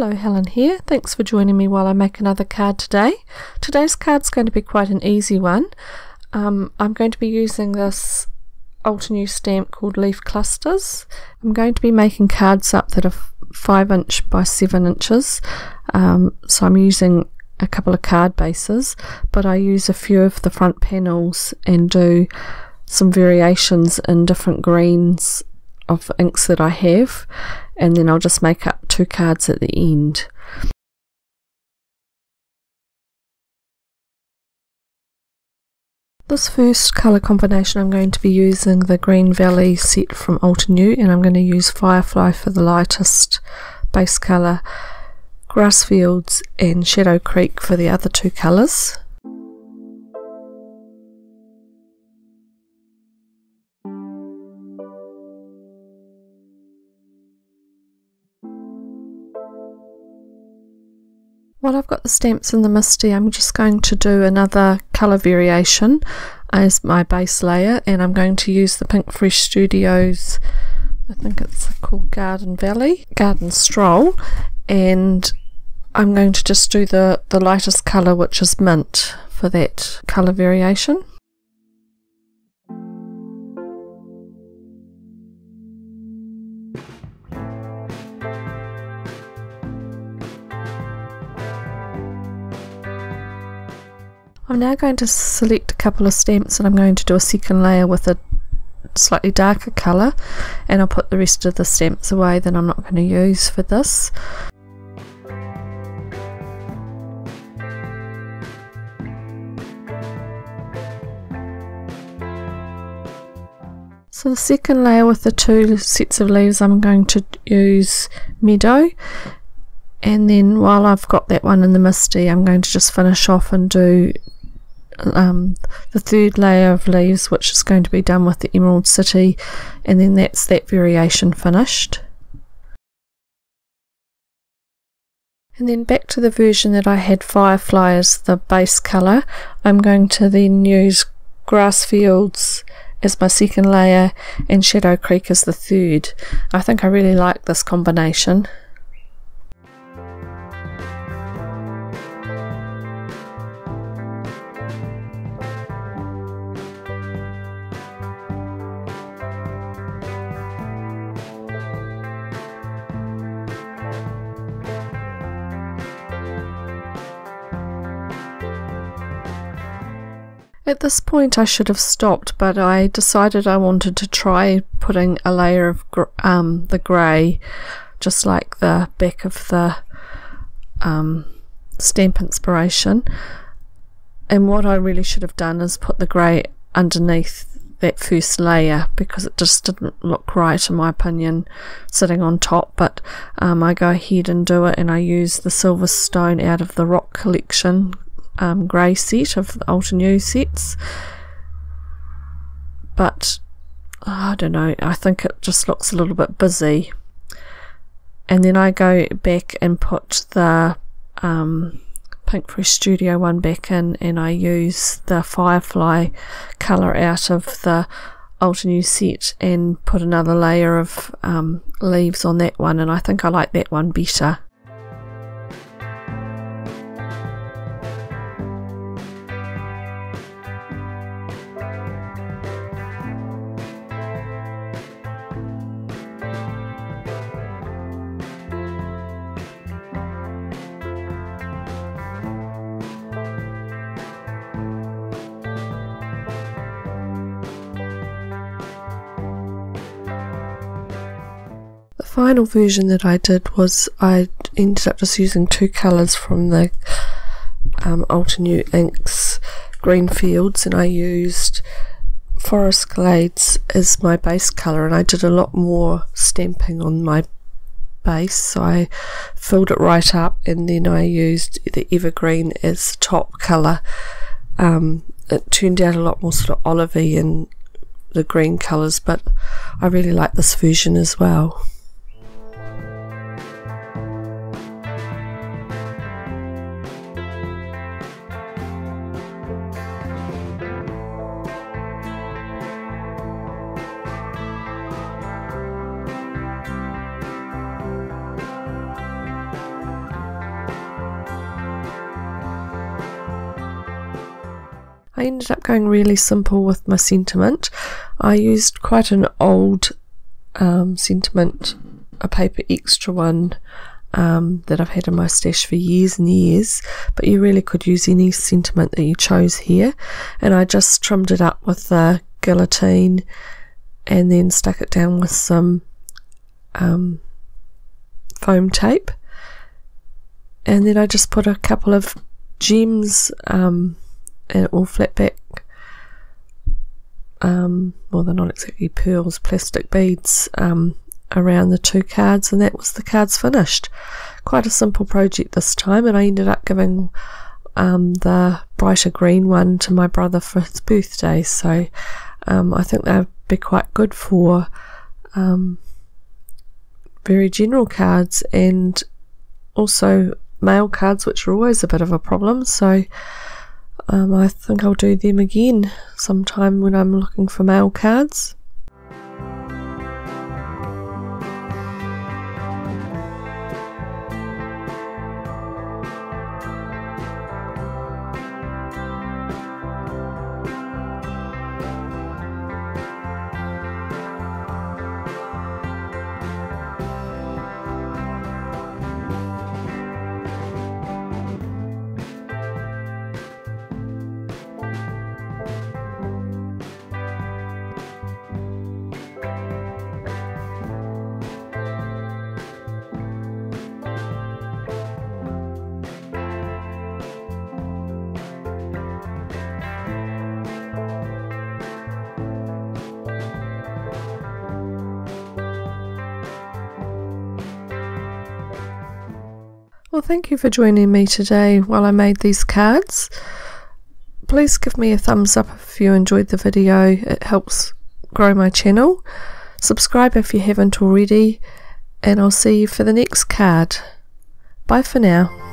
Hello, Helen here. Thanks for joining me while I make another card today. Today's card's going to be quite an easy one. Um, I'm going to be using this Altenew stamp called Leaf Clusters. I'm going to be making cards up that are 5 inch by 7 inches. Um, so I'm using a couple of card bases, but I use a few of the front panels and do some variations in different greens of inks that I have and then I'll just make up two cards at the end. This first colour combination I'm going to be using the Green Valley set from Altenew and I'm going to use Firefly for the lightest base colour, Grassfields and Shadow Creek for the other two colours. While I've got the stamps in the MISTI, I'm just going to do another colour variation as my base layer and I'm going to use the Pinkfresh Studios, I think it's called Garden Valley, Garden Stroll, and I'm going to just do the, the lightest colour which is mint for that colour variation. I'm now going to select a couple of stamps and I'm going to do a second layer with a slightly darker colour and I'll put the rest of the stamps away that I'm not going to use for this. So the second layer with the two sets of leaves I'm going to use Meadow and then while I've got that one in the MISTI I'm going to just finish off and do um, the third layer of leaves which is going to be done with the Emerald City and then that's that variation finished. And then back to the version that I had Firefly as the base colour, I'm going to then use Grass Fields as my second layer and Shadow Creek as the third. I think I really like this combination. At this point I should have stopped, but I decided I wanted to try putting a layer of um, the grey, just like the back of the um, stamp inspiration. And what I really should have done is put the grey underneath that first layer because it just didn't look right in my opinion sitting on top but um, I go ahead and do it and I use the silver stone out of the rock collection um, grey set of the Altenew sets. But oh, I don't know, I think it just looks a little bit busy. And then I go back and put the um, Pinkfresh Studio one back in and I use the Firefly colour out of the Altenew set and put another layer of um, leaves on that one and I think I like that one better. Final version that I did was I ended up just using two colours from the um, Altenew Inks Green Fields and I used Forest Glades as my base colour and I did a lot more stamping on my base so I filled it right up and then I used the evergreen as top colour um, it turned out a lot more sort of olivey and the green colours but I really like this version as well. I ended up going really simple with my sentiment. I used quite an old um, sentiment, a Papertrey one um, that I've had in my stash for years and years, but you really could use any sentiment that you chose here. And I just trimmed it up with the guillotine and then stuck it down with some um, foam tape. And then I just put a couple of gems um, or flip back um, well they're not exactly pearls plastic beads um, around the two cards and that was the cards finished. Quite a simple project this time and I ended up giving um, the brighter green one to my brother for his birthday so um, I think they'd be quite good for um, very general cards and also male cards which are always a bit of a problem so um, I think I'll do them again sometime when I'm looking for male cards. Well, thank you for joining me today while I made these cards. Please give me a thumbs up if you enjoyed the video, it helps grow my channel. Subscribe if you haven't already, and I'll see you for the next card. Bye for now.